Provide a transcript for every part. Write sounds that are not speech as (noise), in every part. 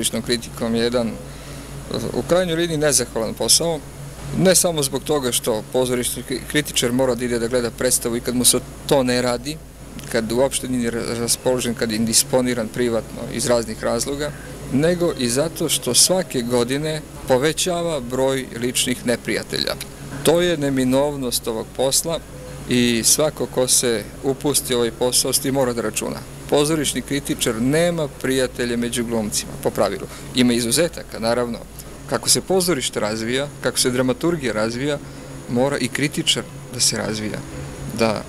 pozorišnom kritikom je jedan u krajnjoj liniji nezahvalan posao. Ne samo zbog toga što pozorišni kritičar mora da ide da gleda predstavu i kad mu se to ne radi, kad uopšte nije raspoložen, kad je indisponiran privatno iz raznih razloga, nego i zato što svake godine povećava broj ličnih neprijatelja. To je neminovnost ovog posla i svako ko se upusti ovaj posao s tim mora da računa. Pozorišni kritičar nema prijatelje među glumcima, po pravilu. Ima izuzetaka, naravno. Kako se pozorište razvija, kako se dramaturgija razvija, mora i kritičar da se razvija. Da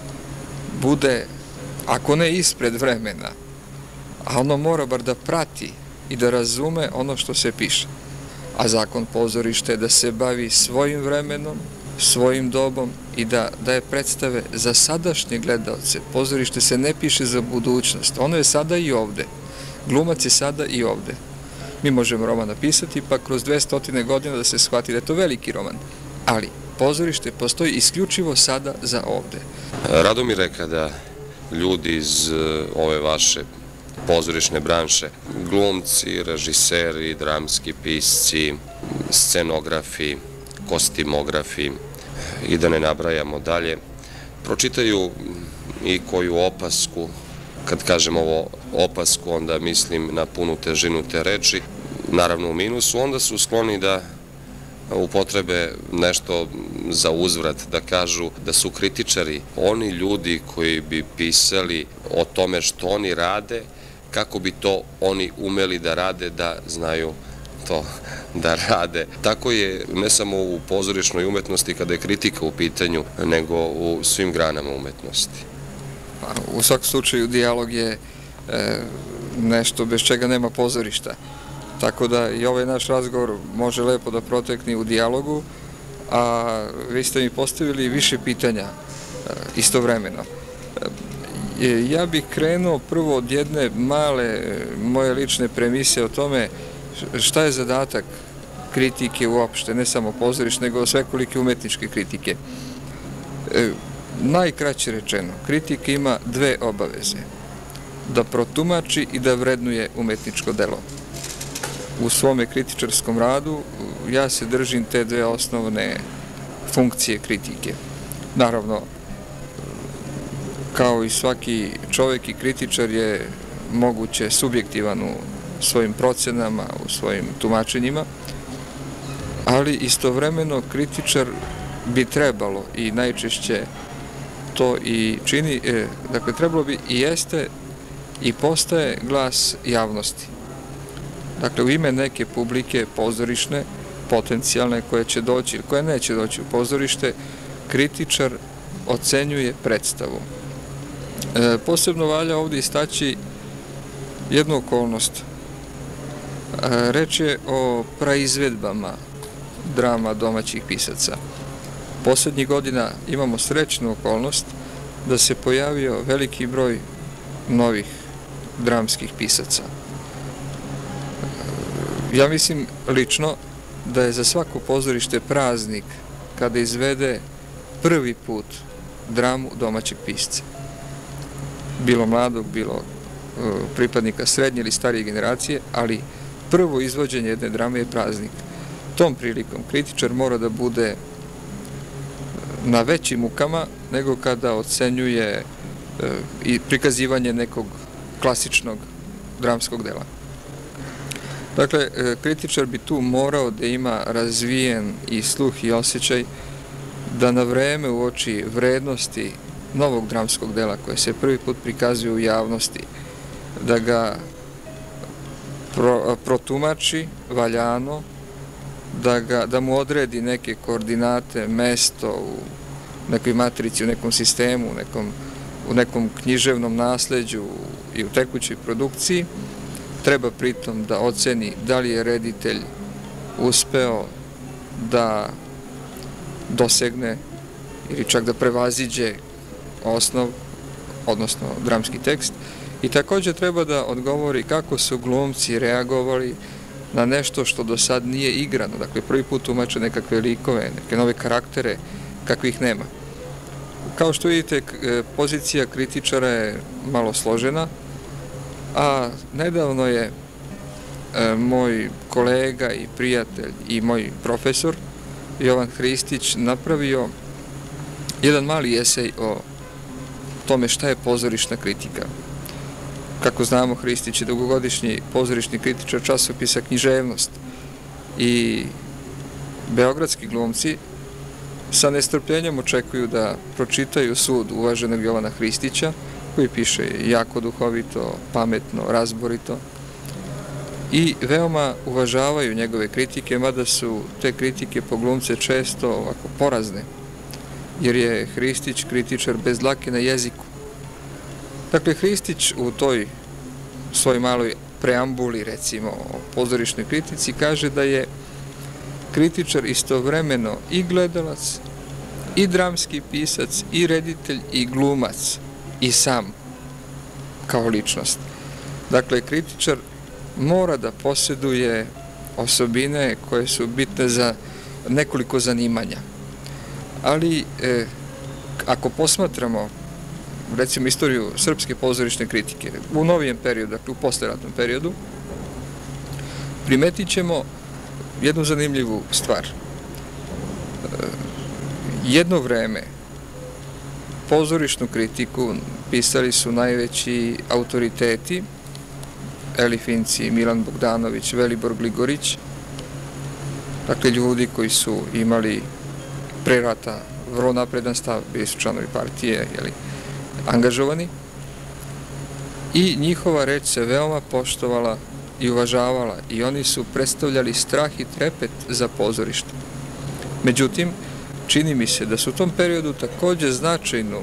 bude, ako ne ispred vremena, a ono mora bar da prati i da razume ono što se piše. A zakon pozorište je da se bavi svojim vremenom, svojim dobom i da daje predstave za sadašnje gledalce. Pozorište se ne piše za budućnost, ono je sada i ovde. Glumac je sada i ovde. Mi možemo roman napisati, pa kroz 200 godina da se shvati da je to veliki roman. Ali pozorište postoji isključivo sada za ovde. Rado mi reka da ljudi iz e, ove vaše pozorišne branše, glumci, režiseri, dramski pisci, scenografi, kostimografi i da ne nabrajamo dalje, pročitaju i koju opasku, kad kažem ovo opasku, onda mislim na punu težinu te reči, naravno u minusu, onda su skloni da upotrebe nešto za uzvrat, da kažu da su kritičari oni ljudi koji bi pisali o tome što oni rade, kako bi to oni umeli da rade, da znaju to (laughs) da rade. Tako je ne samo u pozorišnoj umetnosti kada je kritika u pitanju, nego u svim granama umetnosti. Pa, u svakom slučaju dijalog je e, nešto bez čega nema pozorišta. Tako da i ovaj naš razgovor može lepo da protekne u dijalogu, a vi ste mi postavili više pitanja e, istovremeno. E, ja bih krenuo prvo od jedne male moje lične premise o tome šta je zadatak kritike uopšte, ne samo pozoriš, nego svekolike umetničke kritike. E, najkraće rečeno, kritika ima dve obaveze. Da protumači i da vrednuje umetničko delo. U svome kritičarskom radu ja se držim te dve osnovne funkcije kritike. Naravno, kao i svaki čovek i kritičar je moguće subjektivan u svojim procenama, u svojim tumačenjima, ali istovremeno kritičar bi trebalo i najčešće to i čini, e, dakle trebalo bi i jeste i postaje glas javnosti. Dakle, u ime neke publike pozorišne, potencijalne, koje će doći ili koje neće doći u pozorište, kritičar ocenjuje predstavu. E, posebno valja ovdje istaći jednu okolnost. Reč je o praizvedbama drama domaćih pisaca. Poslednjih godina imamo srećnu okolnost da se pojavio veliki broj novih dramskih pisaca. Ja mislim lično da je za svako pozorište praznik kada izvede prvi put dramu domaćeg pisca. Bilo mladog, bilo e, pripadnika srednje ili starije generacije, ali prvo izvođenje jedne drame je praznik. Tom prilikom kritičar mora da bude na većim mukama nego kada ocenjuje e, i prikazivanje nekog klasičnog dramskog dela. Dakle, e, kritičar bi tu morao da ima razvijen i sluh i osjećaj da na vreme uoči vrednosti novog dramskog dela koje se prvi put prikazuje u javnosti, da ga protumači valjano, da, ga, da mu odredi neke koordinate, mesto u nekoj matrici, u nekom sistemu, u nekom, u nekom književnom nasledđu i u tekućoj produkciji, treba pritom da oceni da li je reditelj uspeo da dosegne ili čak da prevaziđe osnov, odnosno dramski tekst, i takođe treba da odgovori kako su glumci reagovali na nešto što do sad nije igrano. Dakle, prvi put umače nekakve likove, neke nove karaktere, kakvih nema. Kao što vidite, e, pozicija kritičara je malo složena, a nedavno je e, moj kolega i prijatelj i moj profesor Jovan Hristić napravio jedan mali esej o tome šta je pozorišna kritika. Kako znamo, Hristić je dugogodišnji pozorišni kritičar časopisa Književnost i beogradski glumci sa nestrpljenjem očekuju da pročitaju sud uvaženog Jovana Hristića, koji piše jako duhovito, pametno, razborito i veoma uvažavaju njegove kritike, mada su te kritike po glumce često ovako porazne, jer je Hristić kritičar bez dlake na jeziku. Dakle, Hristić u toj svoj maloj preambuli, recimo, o pozorišnoj kritici, kaže da je kritičar istovremeno i gledalac, i dramski pisac, i reditelj, i glumac, i sam, kao ličnost. Dakle, kritičar mora da posjeduje osobine koje su bitne za nekoliko zanimanja. Ali, e, ako posmatramo recimo istoriju srpske pozorišne kritike u novijem periodu, dakle u posleratnom periodu, primetit ćemo jednu zanimljivu stvar. E, jedno vreme pozorišnu kritiku pisali su najveći autoriteti, Eli Finci, Milan Bogdanović, Velibor Gligorić, dakle ljudi koji su imali pre rata vrlo napredan stav, bili su članovi partije, jeli, angažovani i njihova reč se veoma poštovala i uvažavala i oni su predstavljali strah i trepet za pozorište. Međutim, čini mi se da su u tom periodu takođe značajnu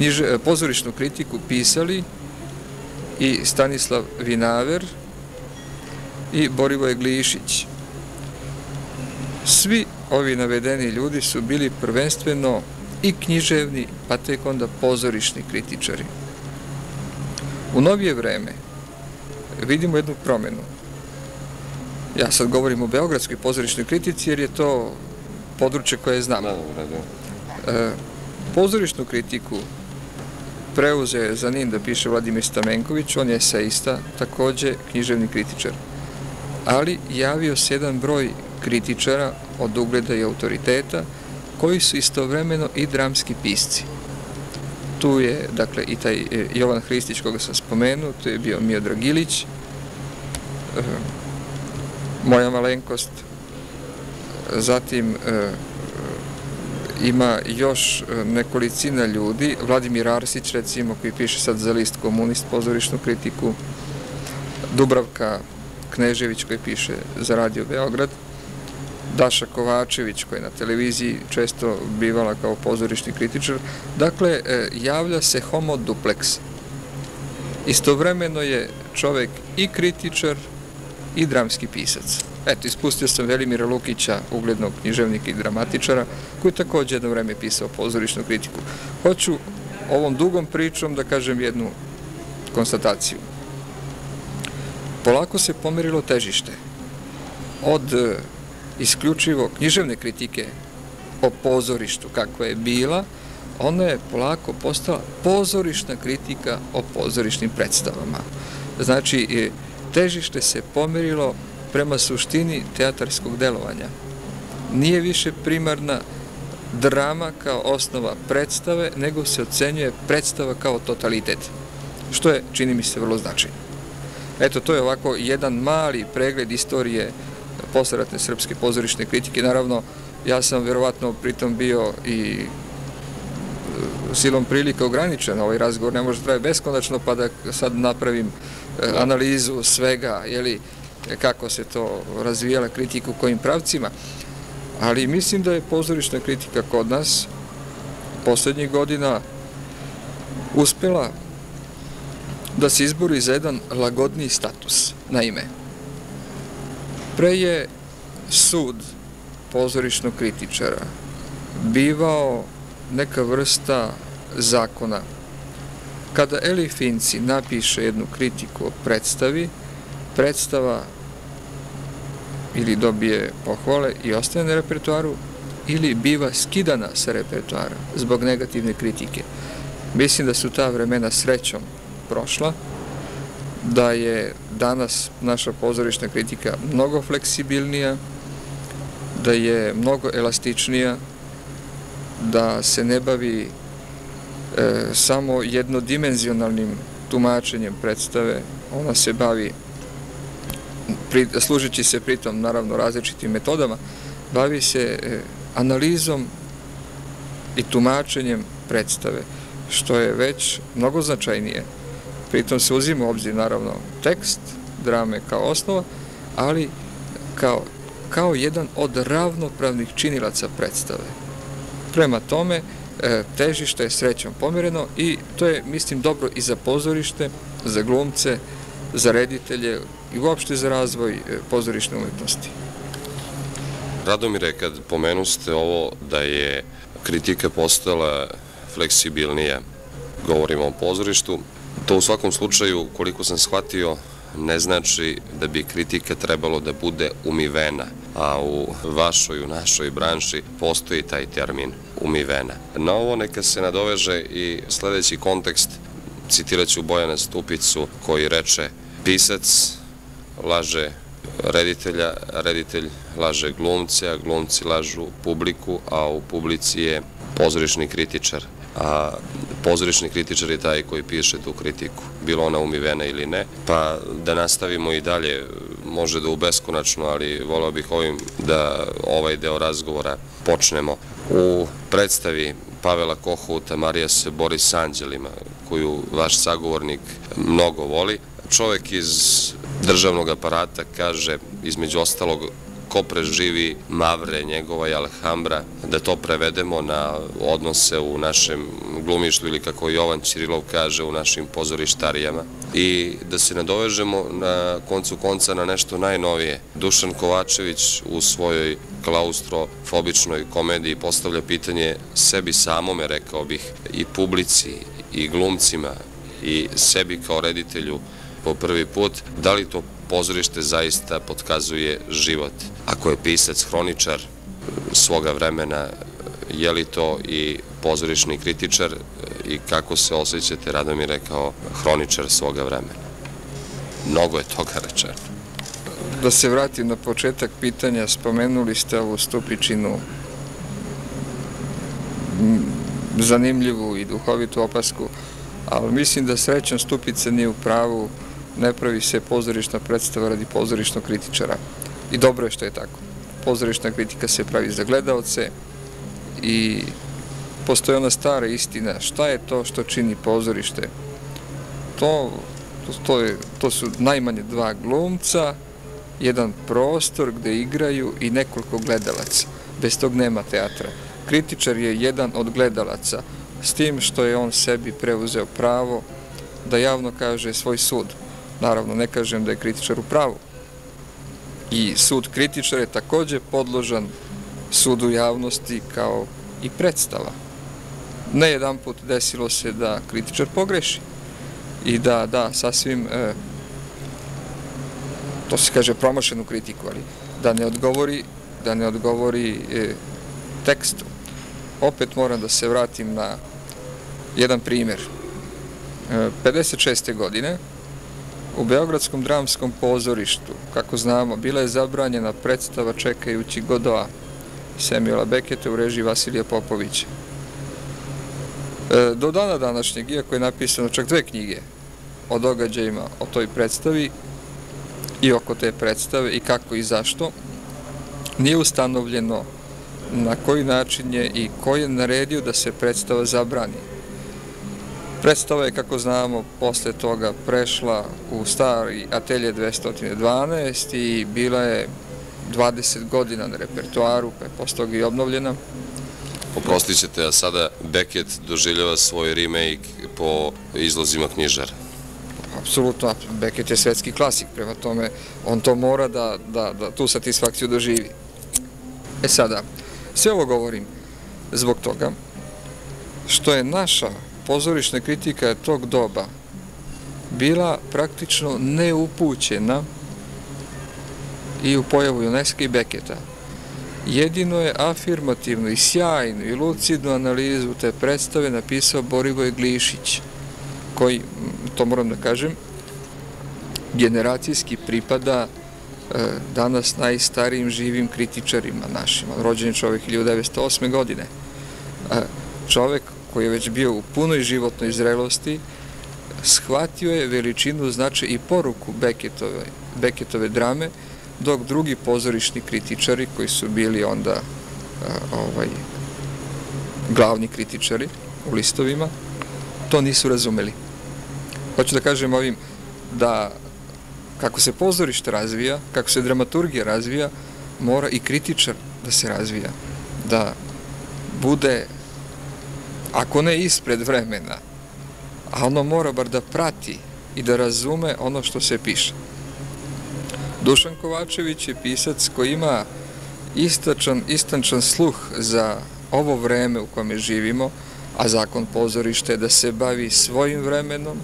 e, pozorišnu kritiku pisali i Stanislav Vinaver i Borivoje Glišić. Svi ovi navedeni ljudi su bili prvenstveno i književni, pa tek onda pozorišni kritičari. U novije vreme vidimo jednu promenu. Ja sad govorim o Beogradskoj pozorišnoj kritici jer je to područje koje znam. Da, e, pozorišnu kritiku preuzeo je za njim da piše Vladimir Stamenković, on je eseista, takođe književni kritičar. Ali javio se jedan broj kritičara od ugleda i autoriteta, koji su istovremeno i dramski pisci. Tu je, dakle, i taj e, Jovan Hristić koga sam spomenuo, tu je bio Miodrag Ilić, e, moja malenkost, zatim e, ima još nekolicina ljudi, Vladimir Arsić recimo koji piše sad za list komunist pozorišnu kritiku, Dubravka Knežević koji piše za Radio Beograd, Daša Kovačević koja je na televiziji često bivala kao pozorišni kritičar. Dakle, e, javlja se homo duplex. Istovremeno je čovek i kritičar i dramski pisac. Eto, ispustio sam Velimira Lukića, uglednog književnika i dramatičara, koji je takođe jedno vreme pisao pozorišnu kritiku. Hoću ovom dugom pričom da kažem jednu konstataciju. Polako se pomerilo težište od isključivo književne kritike o pozorištu kako je bila, ona je polako postala pozorišna kritika o pozorišnim predstavama. Znači, težište se pomerilo prema suštini teatarskog delovanja. Nije više primarna drama kao osnova predstave, nego se ocenjuje predstava kao totalitet, što je, čini mi se, vrlo značajno. Eto, to je ovako jedan mali pregled istorije posleratne srpske pozorišne kritike. Naravno, ja sam verovatno pritom bio i e, silom prilika ograničen. Ovaj razgovor ne može traje beskonačno, pa da sad napravim e, analizu svega, jeli, kako se to razvijala kritika u kojim pravcima. Ali mislim da je pozorišna kritika kod nas poslednjih godina uspela da se izbori za jedan lagodniji status. Naime, Pre je sud pozorišnog kritičara bivao neka vrsta zakona. Kada Eli Finci napiše jednu kritiku o predstavi, predstava ili dobije pohvale i ostane na repertoaru, ili biva skidana sa repertoara zbog negativne kritike. Mislim da su ta vremena srećom prošla, da je danas naša pozorišna kritika mnogo fleksibilnija, da je mnogo elastičnija, da se ne bavi e, samo jednodimenzionalnim tumačenjem predstave, ona se bavi, služeći se pritom naravno različitim metodama, bavi se e, analizom i tumačenjem predstave, što je već mnogo značajnije. Pritom se uzima u obzir naravno tekst drame kao osnova, ali kao, kao jedan od ravnopravnih činilaca predstave. Prema tome, e, težište je srećom pomereno i to je, mislim, dobro i za pozorište, za glumce, za reditelje i uopšte za razvoj e, pozorišne umetnosti. Radomire, kad pomenuste ovo da je kritika postala fleksibilnija, govorimo o pozorištu, to u svakom slučaju, koliko sam shvatio, ne znači da bi kritika trebalo da bude umivena, a u vašoj, u našoj branši postoji taj termin umivena. Na ovo neka se nadoveže i sledeći kontekst, citirat ću Bojana Stupicu koji reče pisac laže reditelja, reditelj laže glumce, a glumci lažu publiku, a u publici je pozorišni kritičar. A pozorišni kritičar je taj koji piše tu kritiku, bilo ona umivena ili ne. Pa da nastavimo i dalje, može da u beskonačno, ali volao bih ovim da ovaj deo razgovora počnemo. U predstavi Pavela Kohuta Marija se bori s anđelima, koju vaš sagovornik mnogo voli. Čovek iz državnog aparata kaže, između ostalog, ko preživi Mavre, njegova i Alhambra, da to prevedemo na odnose u našem glumištu ili kako Jovan Čirilov kaže u našim pozorištarijama i da se nadovežemo na koncu konca na nešto najnovije. Dušan Kovačević u svojoj klaustrofobičnoj komediji postavlja pitanje sebi samome, rekao bih, i publici, i glumcima, i sebi kao reditelju po prvi put, da li to pozorište zaista potkazuje život. Ako je pisac hroničar svoga vremena, je li to i pozorišni kritičar i kako se osjećate, Radomire, kao hroničar svoga vremena? Mnogo je toga rečeno. Da se vratim na početak pitanja, spomenuli ste ovu stupičinu zanimljivu i duhovitu opasku, ali mislim da srećan stupica nije u pravu ne pravi se pozorišna predstava radi pozorišnog kritičara. I dobro je što je tako. Pozorišna kritika se pravi za gledalce i postoje ona stara istina. Šta je to što čini pozorište? To, to, to su najmanje dva glumca, jedan prostor gde igraju i nekoliko gledalaca. Bez tog nema teatra. Kritičar je jedan od gledalaca, s tim što je on sebi preuzeo pravo da javno kaže svoj sud. Naravno, ne kažem da je kritičar u pravu. I sud kritičar je takođe podložan sudu javnosti kao i predstava. Ne jedan put desilo se da kritičar pogreši i da da sasvim, e, to se kaže promašenu kritiku, ali da ne odgovori, da ne odgovori e, tekstu. Opet moram da se vratim na jedan primer. E, 56. godine U Beogradskom dramskom pozorištu, kako znamo, bila je zabranjena predstava čekajući Godoa Samuela Beketa u režiji Vasilija Popovića. E, do dana današnjeg, iako je napisano čak dve knjige o događajima o toj predstavi i oko te predstave i kako i zašto, nije ustanovljeno na koji način je i ko je naredio da se predstava zabrani. Predstava je, kako znamo, posle toga prešla u stari atelje 212 i bila je 20 godina na repertuaru, pa je posle toga i obnovljena. Oprostit ćete, a sada Beckett doživljava svoj remake po izlozima knjižara. Apsolutno, Beckett je svetski klasik, prema tome on to mora da, da, da tu satisfakciju doživi. E sada, sve ovo govorim zbog toga što je naša pozorišna kritika tog doba bila praktično neupućena i u pojavu UNESCO i Beketa. Jedino je afirmativnu i sjajnu i lucidnu analizu te predstave napisao Borivoj Glišić, koji, to moram da kažem, generacijski pripada e, danas najstarijim živim kritičarima našima. Rođen je čovek 1908. godine. E, čovek koji je već bio u punoj životnoj zrelosti, shvatio je veličinu, značaj i poruku Beketove, Beketove drame, dok drugi pozorišni kritičari koji su bili onda ovaj, glavni kritičari u listovima, to nisu razumeli. Hoću da kažem ovim da kako se pozorište razvija, kako se dramaturgija razvija, mora i kritičar da se razvija, da bude, ako ne ispred vremena, a ono mora bar da prati i da razume ono što se piše. Dušan Kovačević je pisac koji ima istačan, istančan sluh za ovo vreme u kome živimo, a zakon pozorište je da se bavi svojim vremenom,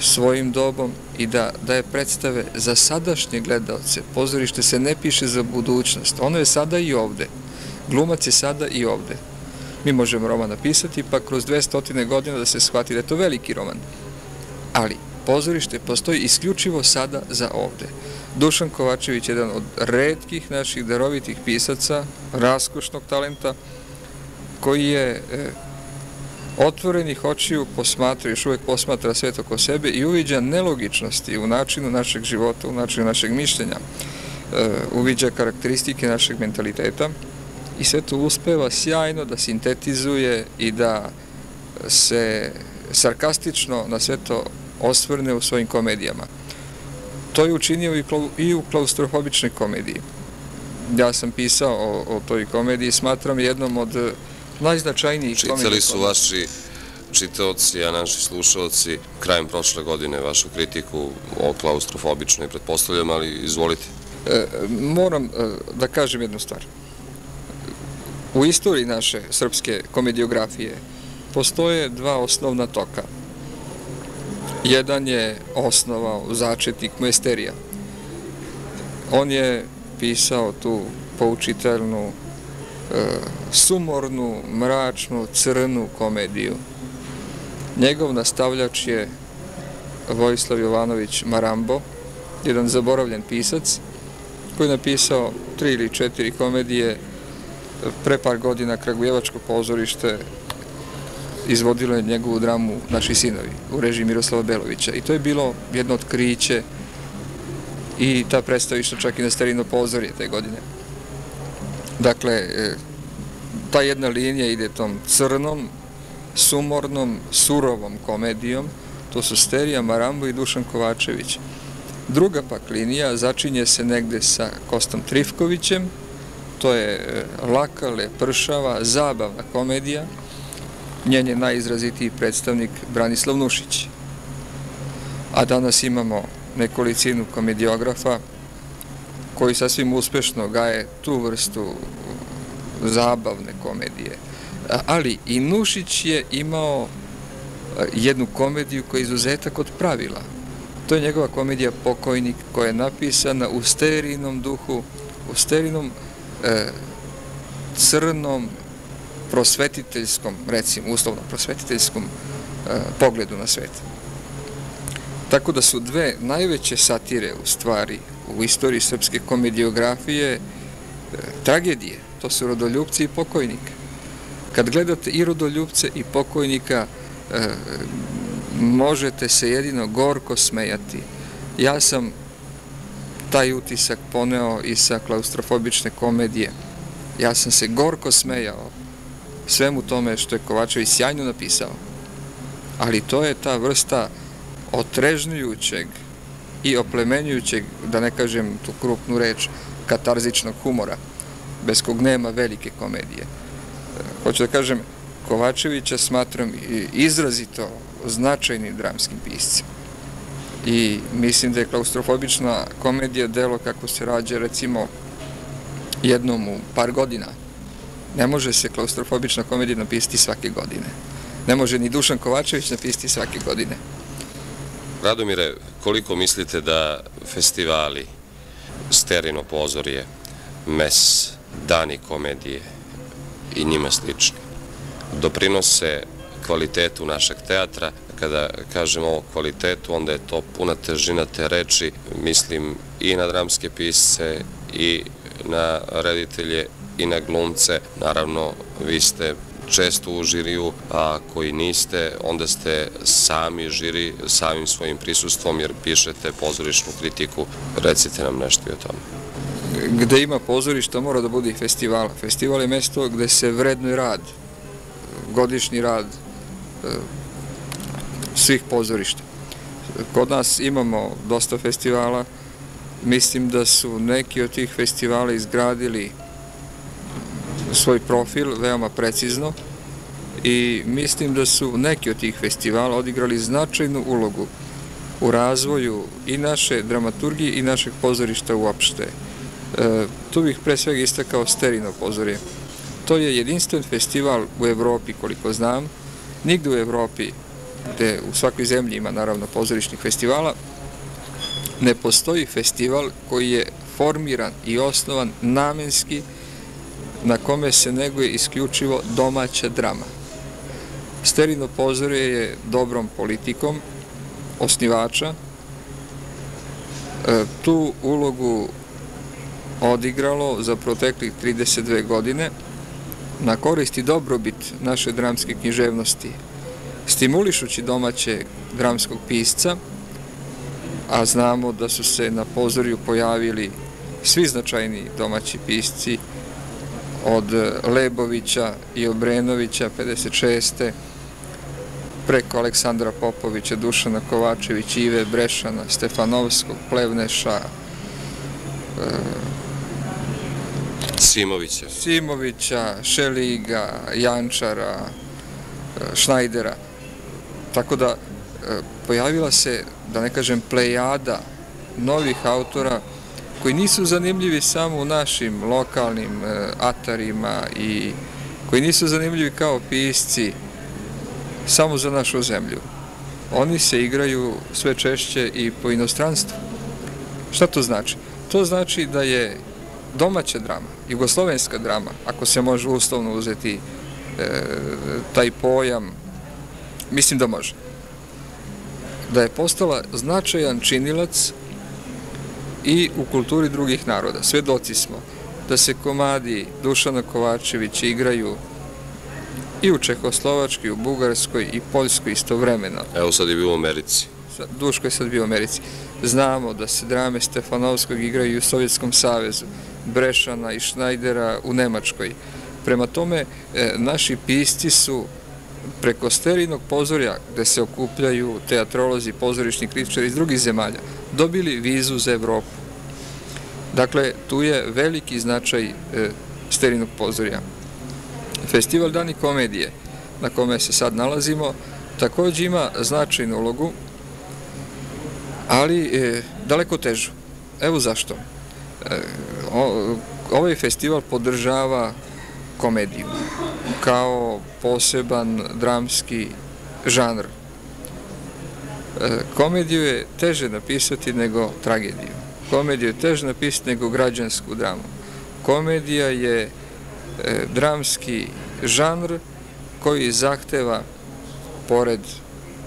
svojim dobom i da daje predstave za sadašnje gledalce. Pozorište se ne piše za budućnost, ono je sada i ovde. Glumac je sada i ovde. Mi možemo roman napisati, pa kroz 200 godina da se shvati da je to veliki roman. Ali pozorište postoji isključivo sada za ovde. Dušan Kovačević je jedan od redkih naših darovitih pisaca, raskošnog talenta, koji je e, otvorenih očiju posmatra, još uvek posmatra svet oko sebe i uviđa nelogičnosti u načinu našeg života, u načinu našeg mišljenja, e, uviđa karakteristike našeg mentaliteta i sve to uspeva sjajno da sintetizuje i da se sarkastično na sve to osvrne u svojim komedijama. To je učinio i u klaustrofobičnoj komediji. Ja sam pisao o, o toj komediji, smatram jednom od najznačajnijih komedija. Čitali su vaši čitaoci, a naši slušalci krajem prošle godine vašu kritiku o klaustrofobičnoj, pretpostavljam, ali izvolite. E, moram e, da kažem jednu stvar. U istoriji naše srpske komediografije postoje dva osnovna toka. Jedan je osnovao začetnik Maesterija. On je pisao tu poučiteljnu E, sumornu, mračnu, crnu komediju. Njegov nastavljač je Vojislav Jovanović Marambo, jedan zaboravljen pisac, koji je napisao tri ili četiri komedije. Pre par godina Kragujevačko pozorište izvodilo je njegovu dramu Naši sinovi u režiji Miroslava Belovića. I to je bilo jedno otkriće i ta predstava išla čak i na starino pozorje te godine. Dakle, e, ta jedna linija ide tom crnom, sumornom, surovom komedijom, to su Sterija, Marambo i Dušan Kovačević. Druga pak linija začinje se negde sa Kostom Trifkovićem, to je e, laka, lepršava, zabavna komedija, njen je najizrazitiji predstavnik Branislav Nušić. A danas imamo nekolicinu komediografa koji sasvim uspešno gaje tu vrstu zabavne komedije. Ali i Nušić je imao jednu komediju koja je izuzetak od pravila. To je njegova komedija Pokojnik koja je napisana u sterinom duhu, u sterinom e, crnom prosvetiteljskom, recimo uslovno prosvetiteljskom e, pogledu na svet. Tako da su dve najveće satire u stvari u istoriji srpske komediografije e, tragedije. To su rodoljubci i pokojnik. Kad gledate i rodoljubce i pokojnika, e, možete se jedino gorko smejati. Ja sam taj utisak poneo i sa klaustrofobične komedije. Ja sam se gorko smejao svemu tome što je Kovačević sjajno napisao. Ali to je ta vrsta otrežnjujućeg i oplemenjujućeg, da ne kažem tu krupnu reč, katarzičnog humora, bez kog nema velike komedije. Hoću da kažem, Kovačevića smatram izrazito značajnim dramskim piscem. I mislim da je klaustrofobična komedija delo kako se rađa recimo jednom u par godina. Ne može se klaustrofobična komedija napisati svake godine. Ne može ni Dušan Kovačević napisati svake godine. Radomire, koliko mislite da festivali, sterino pozorje, mes, dani komedije i njima slični doprinose kvalitetu našeg teatra, Kada kažemo o kvalitetu, onda je to puna težina te reči, mislim i na dramske pisce i na reditelje i na glumce. Naravno, vi ste često u žiriju, a koji niste, onda ste sami žiri samim svojim prisustvom jer pišete pozorišnu kritiku. Recite nam nešto i o tome. Gde ima pozorišta mora da bude i festivala. Festival je mesto gde se vrednuje rad, godišnji rad e, svih pozorišta. Kod nas imamo dosta festivala, mislim da su neki od tih festivala izgradili svoj profil veoma precizno i mislim da su neki od tih festivala odigrali značajnu ulogu u razvoju i naše dramaturgije i našeg pozorišta uopšte. E, tu bih pre svega istakao Sterino pozorje. To je jedinstven festival u Evropi, koliko znam. Nigde u Evropi, gde u svakoj zemlji ima naravno pozorišnih festivala, ne postoji festival koji je formiran i osnovan namenski na kome se neguje isključivo domaća drama. Sterino pozorje je dobrom politikom osnivača. E, tu ulogu odigralo za proteklih 32 godine na korist i dobrobit naše dramske književnosti, stimulišući domaće dramskog pisca, a znamo da su se na pozorju pojavili svi značajni domaći pisci, od Lebovića i Obrenovića 56. preko Aleksandra Popovića, Dušana Kovačević, Ive Brešana, Stefanovskog, Plevneša, Simovića. Simovića, Šeliga, Jančara, Šnajdera. Tako da pojavila se, da ne kažem, plejada novih autora koji nisu zanimljivi samo u našim lokalnim e, atarima i koji nisu zanimljivi kao pisci samo za našu zemlju. Oni se igraju sve češće i po inostranstvu. Šta to znači? To znači da je domaća drama, jugoslovenska drama, ako se može uslovno uzeti e, taj pojam, mislim da može, da je postala značajan činilac i u kulturi drugih naroda. Svedoci smo da se komadi Dušana Kovačevića igraju i u Čehoslovačkoj, i u Bugarskoj, i Poljskoj istovremeno. Evo sad je bio u Americi. Duško je sad bio u Americi. Znamo da se drame Stefanovskog igraju i u Sovjetskom savezu, Brešana i Šnajdera u Nemačkoj. Prema tome, e, naši pisci su preko sterinog pozorja, gde se okupljaju teatrolozi, pozorišni kritičari iz drugih zemalja, dobili vizu za Evropu. Dakle, tu je veliki značaj e, sterinog pozorja. Festival Dani komedije, na kome se sad nalazimo, takođe ima značajnu ulogu, ali e, daleko težu. Evo zašto. E, ovaj festival podržava komediju kao poseban dramski žanr. Komediju je teže napisati nego tragediju. Komediju je teže napisati nego građansku dramu. Komedija je e, dramski žanr koji zahteva, pored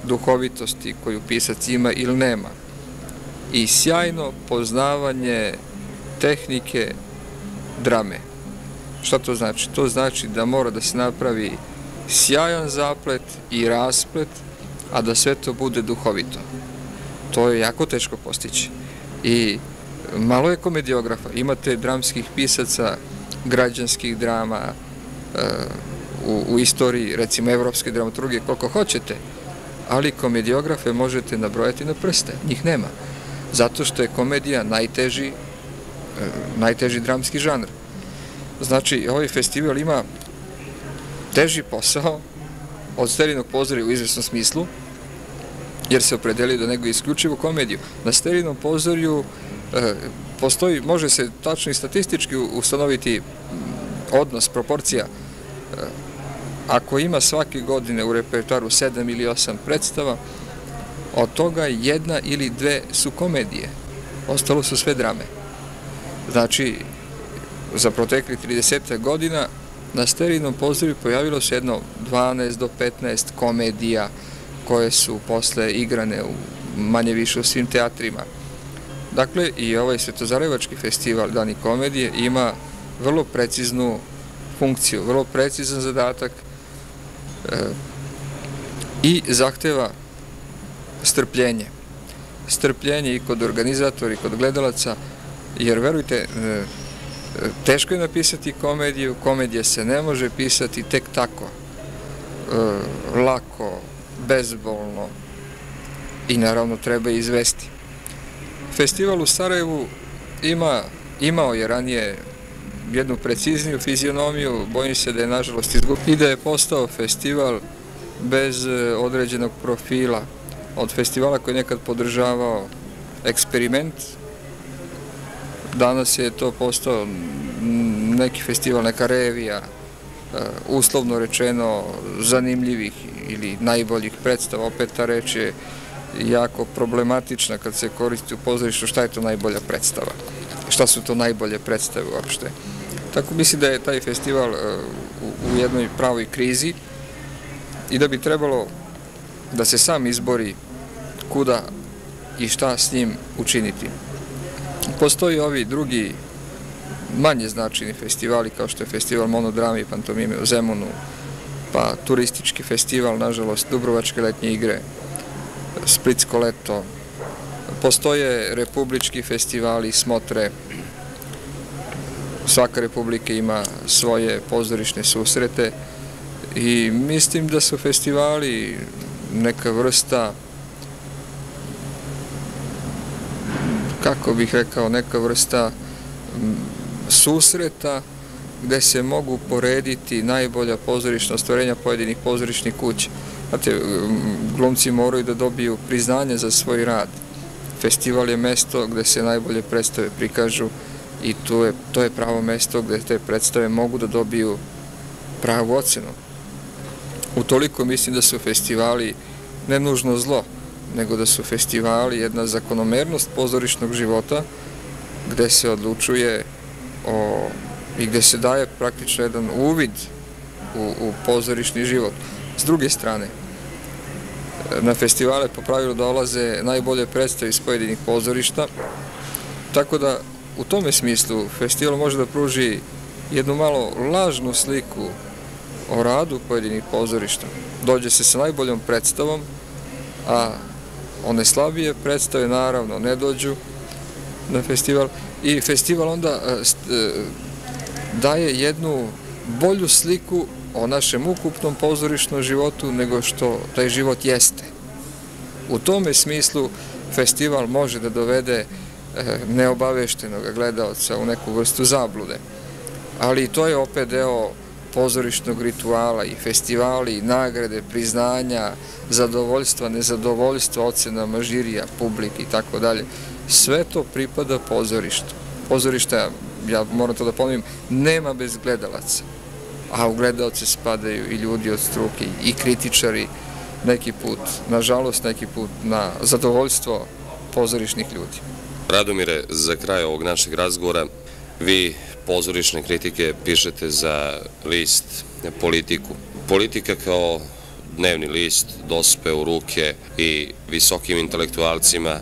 duhovitosti koju pisac ima ili nema, i sjajno poznavanje tehnike drame. Šta to znači? To znači da mora da se napravi sjajan zaplet i rasplet, a da sve to bude duhovito. To je jako teško postići. I malo je komediografa. Imate dramskih pisaca, građanskih drama, e, u, u istoriji, recimo, evropske dramaturgije, koliko hoćete, ali komediografe možete nabrojati na prste. Njih nema. Zato što je komedija najteži, e, najteži dramski žanr. Znači, ovaj festival ima teži posao od sterinog pozorja u izvesnom smislu, jer se opredelio da nego isključivo komediju. Na sterinom pozorju e, postoji, može se tačno i statistički ustanoviti odnos, proporcija. E, ako ima svake godine u repertoaru 7 ili 8 predstava, od toga jedna ili dve su komedije. Ostalo su sve drame. Znači, za protekli 30 godina na sterinom pozorju pojavilo se jedno 12 do 15 komedija koje su posle igrane u manje više u svim teatrima. Dakle, i ovaj Svetozarevački festival Dani komedije ima vrlo preciznu funkciju, vrlo precizan zadatak e, i zahteva strpljenje. Strpljenje i kod organizatora i kod gledalaca, jer verujte, e, teško je napisati komediju, komedija se ne može pisati tek tako, e, lako, bezbolno i naravno treba izvesti. Festival u Sarajevu ima, imao je ranije jednu precizniju fizionomiju, bojim se da je nažalost izgubio i da je postao festival bez e, određenog profila. Od festivala koji je nekad podržavao eksperiment, danas je to postao neki festival, neka revija, e, uslovno rečeno zanimljivih ili najboljih predstava, opet ta reč je jako problematična kad se koristi u pozorištu šta je to najbolja predstava, šta su to najbolje predstave uopšte. Tako mislim da je taj festival e, u jednoj pravoj krizi i da bi trebalo da se sam izbori kuda i šta s njim učiniti. Postoji ovi drugi manje značajni festivali kao što je festival monodrame i pantomime u Zemunu, pa turistički festival, nažalost, Dubrovačke letnje igre, Splitsko leto, postoje republički festivali, smotre, svaka republika ima svoje pozorišne susrete i mislim da su festivali neka vrsta kako bih rekao, neka vrsta susreta gde se mogu porediti najbolja pozorišna stvorenja pojedinih pozorišnih kuća. Znate, glumci moraju da dobiju priznanje za svoj rad. Festival je mesto gde se najbolje predstave prikažu i to je, to je pravo mesto gde te predstave mogu da dobiju pravu ocenu. Utoliko mislim da su festivali ne nužno zlo, nego da su festivali jedna zakonomernost pozorišnog života gde se odlučuje o, i gde se daje praktično jedan uvid u, u pozorišni život. S druge strane, na festivale po pravilu dolaze najbolje predstave iz pojedinih pozorišta, tako da u tome smislu festival može da pruži jednu malo lažnu sliku o radu pojedinih pozorišta. Dođe se sa najboljom predstavom, a one slabije predstave naravno ne dođu na festival i festival onda e, e, daje jednu bolju sliku o našem ukupnom pozorišnom životu nego što taj život jeste. U tome smislu festival može da dovede e, neobaveštenog gledalca u neku vrstu zablude. Ali to je opet deo pozorišnog rituala i festivali, nagrade, priznanja, zadovoljstva, nezadovoljstva, ocenama žirija, publike i tako dalje. Sve to pripada pozorištu. Pozorište, ja moram to da ponovim, nema bez gledalaca. A u gledalce spadaju i ljudi od struke i kritičari neki put, nažalost neki put, na zadovoljstvo pozorišnih ljudi. Radomire, za kraj ovog našeg razgovora, vi pozorišne kritike pišete za list Politiku. Politika kao dnevni list dospe u ruke i visokim intelektualcima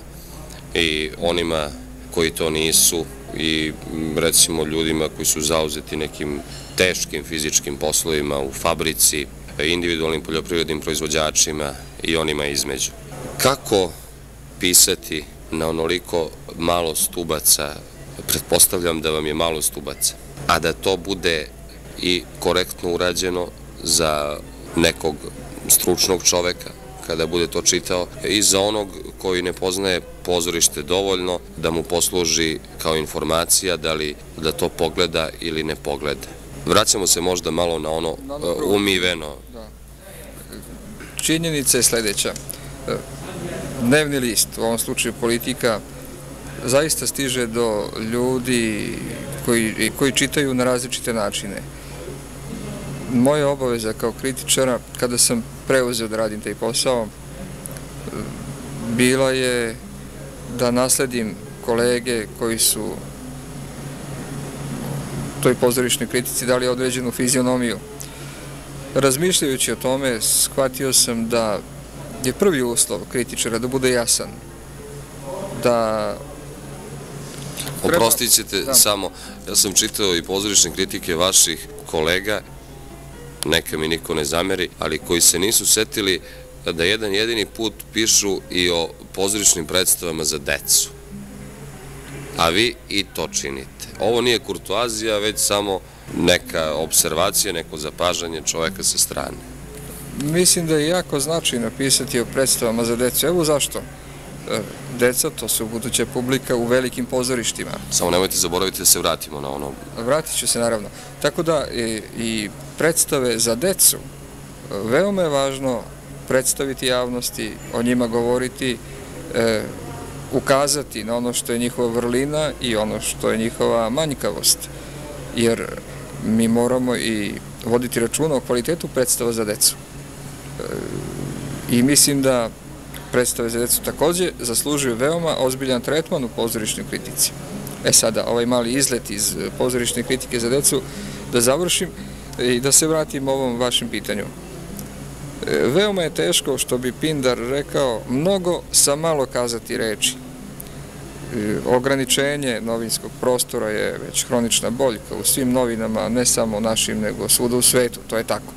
i onima koji to nisu i recimo ljudima koji su zauzeti nekim teškim fizičkim poslovima u fabrici, individualnim poljoprivrednim proizvođačima i onima između. Kako pisati na onoliko malo stubaca pretpostavljam da vam je malo stubaca, a da to bude i korektno urađeno za nekog stručnog čoveka kada bude to čitao i za onog koji ne poznaje pozorište dovoljno da mu posluži kao informacija da li da to pogleda ili ne pogleda. Vraćamo se možda malo na ono umiveno. Da. Činjenica je sledeća. Dnevni list, u ovom slučaju politika, zaista stiže do ljudi koji, koji čitaju na različite načine. Moja obaveza kao kritičara, kada sam preuzeo da radim taj posao, bila je da nasledim kolege koji su toj pozorišnoj kritici dali određenu fizionomiju. Razmišljajući o tome, shvatio sam da je prvi uslov kritičara da bude jasan, da Oprostit ćete samo, ja sam čitao i pozorišne kritike vaših kolega, neka mi niko ne zameri, ali koji se nisu setili da jedan jedini put pišu i o pozorišnim predstavama za decu. A vi i to činite. Ovo nije kurtuazija, već samo neka observacija, neko zapažanje čoveka sa strane. Mislim da je jako značajno pisati o predstavama za decu. Evo zašto? E, deca, to su buduća publika u velikim pozorištima. Samo nemojte zaboraviti da se vratimo na ono. Vratit ću se naravno. Tako da i predstave za decu, veoma je važno predstaviti javnosti, o njima govoriti, e, ukazati na ono što je njihova vrlina i ono što je njihova manjkavost. Jer mi moramo i voditi računa o kvalitetu predstava za decu. E, I mislim da predstave za decu takođe zaslužuju veoma ozbiljan tretman u pozorišnoj kritici. E sada, ovaj mali izlet iz pozorišne kritike za decu, da završim i da se vratim ovom vašem pitanju. E, veoma je teško, što bi Pindar rekao, mnogo sa malo kazati reči. E, ograničenje novinskog prostora je već hronična boljka u svim novinama, ne samo našim, nego svuda u svetu, to je tako.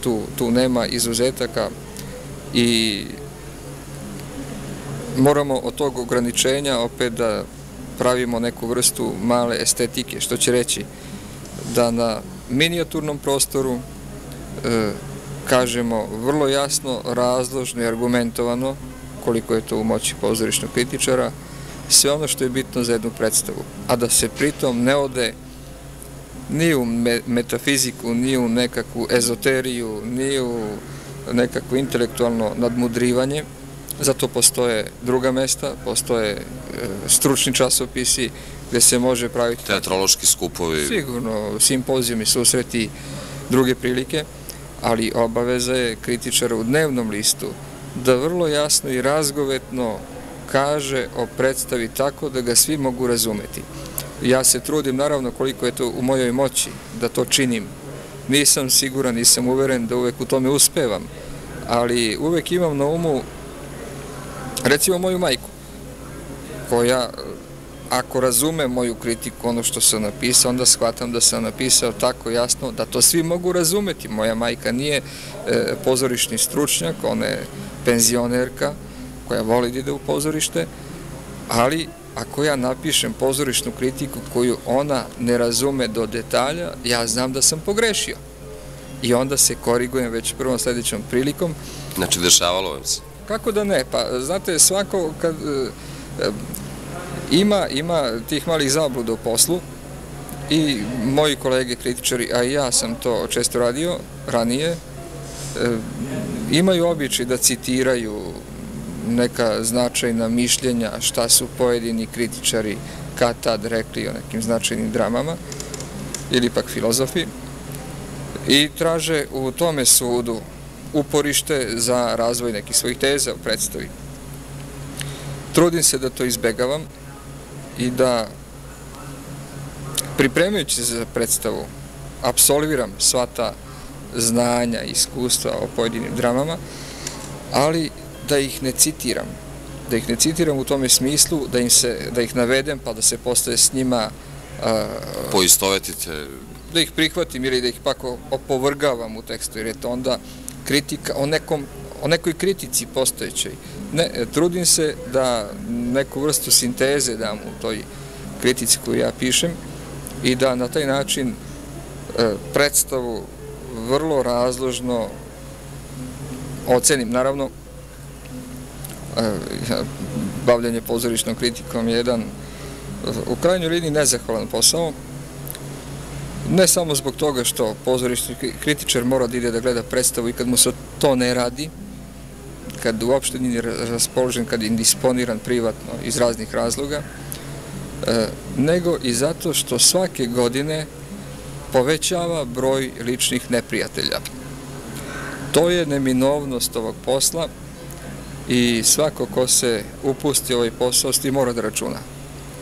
Tu, tu nema izuzetaka i moramo od tog ograničenja opet da pravimo neku vrstu male estetike, što će reći da na minijaturnom prostoru e, kažemo vrlo jasno, razložno i argumentovano koliko je to u moći pozorišnog kritičara, sve ono što je bitno za jednu predstavu, a da se pritom ne ode ni u metafiziku, ni u nekakvu ezoteriju, ni u nekakvo intelektualno nadmudrivanje, zato postoje druga mesta, postoje e, stručni časopisi gde se može praviti... Teatrološki skupovi. Sigurno, simpozijumi, susreti, druge prilike, ali obaveza je kritičara u dnevnom listu da vrlo jasno i razgovetno kaže o predstavi tako da ga svi mogu razumeti. Ja se trudim, naravno, koliko je to u mojoj moći da to činim. Nisam siguran, nisam uveren da uvek u tome uspevam, ali uvek imam na umu, recimo, moju majku, koja ako razume moju kritiku, ono što sam napisao, onda shvatam da sam napisao tako jasno da to svi mogu razumeti. Moja majka nije e, pozorišni stručnjak, ona je penzionerka koja voli da ide u pozorište, ali ako ja napišem pozorišnu kritiku koju ona ne razume do detalja, ja znam da sam pogrešio. I onda se korigujem već prvom sledećom prilikom. Znači, dešavalo vam se? Kako da ne? Pa, znate, svako kad e, Ima, ima tih malih zabluda u poslu i moji kolege kritičari, a i ja sam to često radio ranije, e, imaju običaj da citiraju neka značajna mišljenja šta su pojedini kritičari kad tad rekli o nekim značajnim dramama ili pak filozofi i traže u tome sudu uporište za razvoj nekih svojih teza u predstavi. Trudim se da to izbegavam, i da pripremajući se za predstavu absolviram sva ta znanja i iskustva o pojedinim dramama, ali da ih ne citiram. Da ih ne citiram u tome smislu, da, im se, da ih navedem pa da se postoje s njima... Poistovetite? Da ih prihvatim ili da ih pak opovrgavam u tekstu, jer je to onda kritika o nekom o nekoj kritici postojećoj. Ne, trudim se da neku vrstu sinteze dam u toj kritici koju ja pišem i da na taj način e, predstavu vrlo razložno ocenim. Naravno, e, bavljanje pozorišnom kritikom je jedan u krajnjoj liniji nezahvalan posao, ne samo zbog toga što pozorišni kritičar mora da ide da gleda predstavu i kad mu se to ne radi, kad uopšte nije raspoložen, kad je indisponiran privatno iz raznih razloga, e, nego i zato što svake godine povećava broj ličnih neprijatelja. To je neminovnost ovog posla i svako ko se upusti ovaj posao s tim mora da računa.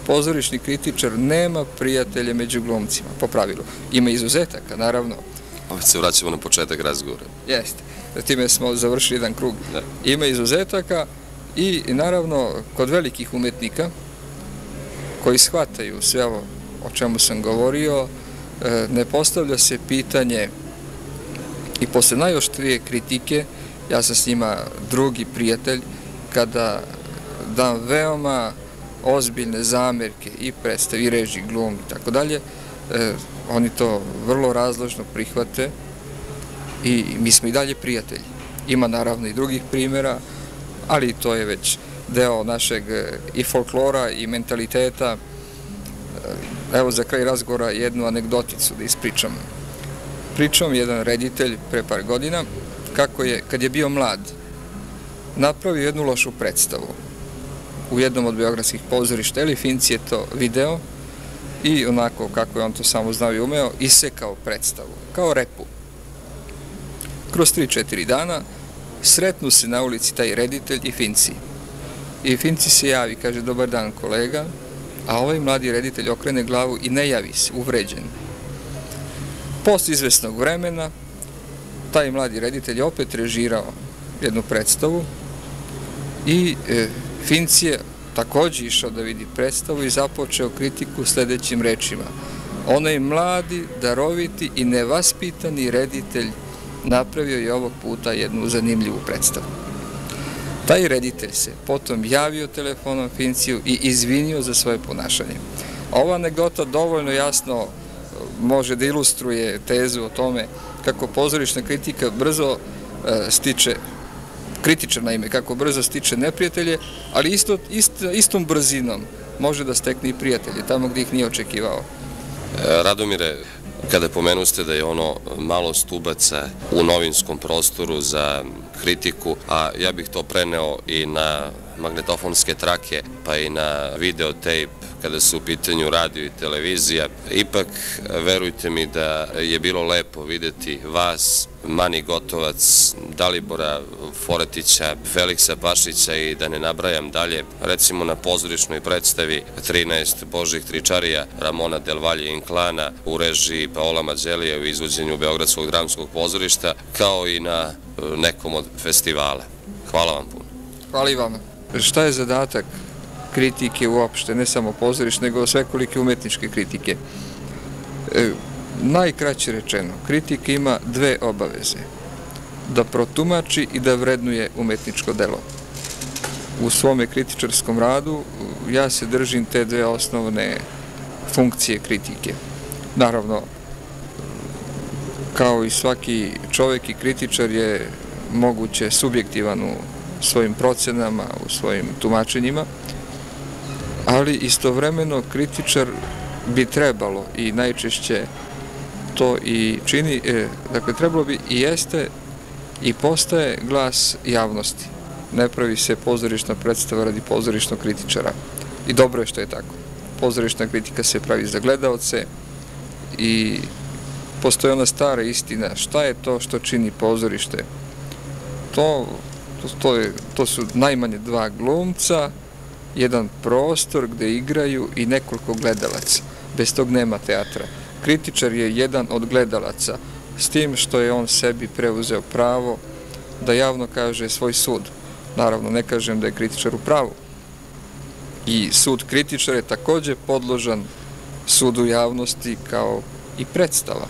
Pozorišni kritičar nema prijatelje među glumcima, po pravilu. Ima izuzetaka, naravno. Opet se vraćamo na početak razgovora. Jeste. Time smo završili jedan krug. Da. Ima izuzetaka i naravno kod velikih umetnika koji shvataju sve ovo o čemu sam govorio, e, ne postavlja se pitanje i posle najoštrije kritike, ja sam s njima drugi prijatelj, kada dam veoma ozbiljne zamerke i predstav, i reži, glum i tako dalje, e, oni to vrlo razložno prihvate i mi smo i dalje prijatelji. Ima naravno i drugih primjera, ali to je već deo našeg e, i folklora i mentaliteta. E, evo za kraj razgovora jednu anegdoticu da ispričam. Pričam jedan reditelj pre par godina kako je, kad je bio mlad, napravio jednu lošu predstavu u jednom od beogradskih pozorišta. Eli Finci je to video i onako kako je on to samo znao i umeo, isekao predstavu, kao repu. Kroz 3-4 dana sretnu se na ulici taj reditelj i Finci. I Finci se javi, kaže, dobar dan kolega, a ovaj mladi reditelj okrene glavu i ne javi se, uvređen. Posle izvesnog vremena, taj mladi reditelj opet režirao jednu predstavu i e, Finci je takođe išao da vidi predstavu i započeo kritiku sledećim rečima. Onaj mladi, daroviti i nevaspitani reditelj napravio je ovog puta jednu zanimljivu predstavu. Taj reditelj se potom javio telefonom Finciju i izvinio za svoje ponašanje. Ova anegdota dovoljno jasno e, može da ilustruje tezu o tome kako pozorišna kritika brzo e, stiče kritičar naime, kako brzo stiče neprijatelje, ali isto, ist, istom brzinom može da stekne i prijatelje, tamo gdje ih nije očekivao. E, Radomire, kada pomenuste da je ono malo stubaca u novinskom prostoru za kritiku, a ja bih to preneo i na magnetofonske trake, pa i na videotape kada su u pitanju radio i televizija. Ipak, verujte mi da je bilo lepo videti vas, Mani Gotovac, Dalibora Foretića, Feliksa Pašića i da ne nabrajam dalje, recimo na pozorišnoj predstavi 13 Božih tričarija Ramona Delvalje Inklana u režiji Paola Mađelija u izvođenju Beogradskog dramskog pozorišta, kao i na e, nekom od festivala. Hvala vam puno. Hvala i vama. Šta je zadatak kritike uopšte, ne samo pozoriš, nego svekolike umetničke kritike? E, najkraće rečeno, kritika ima dve obaveze. Da protumači i da vrednuje umetničko delo. U svome kritičarskom radu ja se držim te dve osnovne funkcije kritike. Naravno, kao i svaki čovek i kritičar je moguće subjektivan u svojim procenama, u svojim tumačenjima, ali istovremeno kritičar bi trebalo i najčešće to i čini, e, dakle trebalo bi i jeste i postaje glas javnosti. Ne pravi se pozorišna predstava radi pozorišnog kritičara. I dobro je što je tako. Pozorišna kritika se pravi za gledalce i postoje ona stara istina. Šta je to što čini pozorište? To, to, to, su najmanje dva glumca, jedan prostor gde igraju i nekoliko gledalaca. Bez tog nema teatra. Kritičar je jedan od gledalaca, s tim što je on sebi preuzeo pravo da javno kaže svoj sud. Naravno, ne kažem da je kritičar u pravu. I sud kritičar je takođe podložan sudu javnosti kao i predstava.